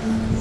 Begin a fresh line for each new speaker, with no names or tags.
Mm-hmm.